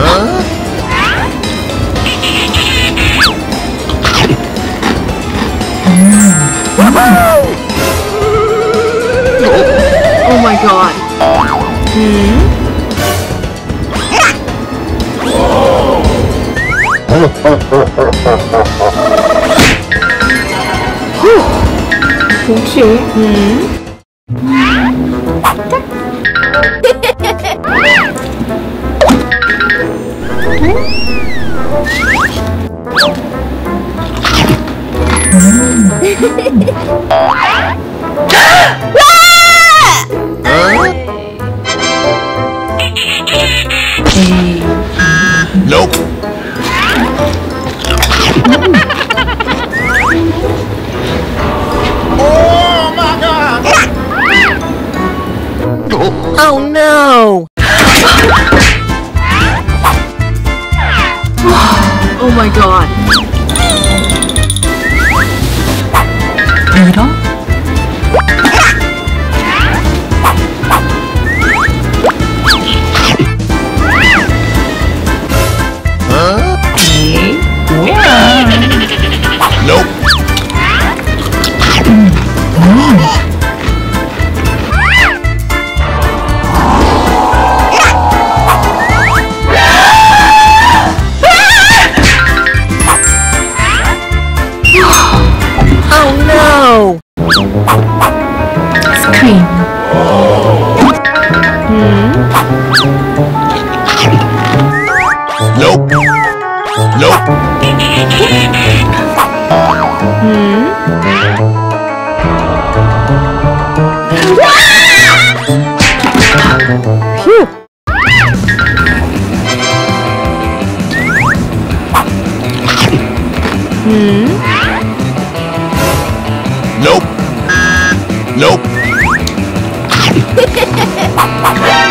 Huh? Oh my god. 혹시? Nope. oh my god! Oh no! 그럼 nine. Hmm. Nope. Nope. Hmm. Phew. Hmm. Nope. Nope. Ha ha ha ha!